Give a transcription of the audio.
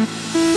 Mm-hmm.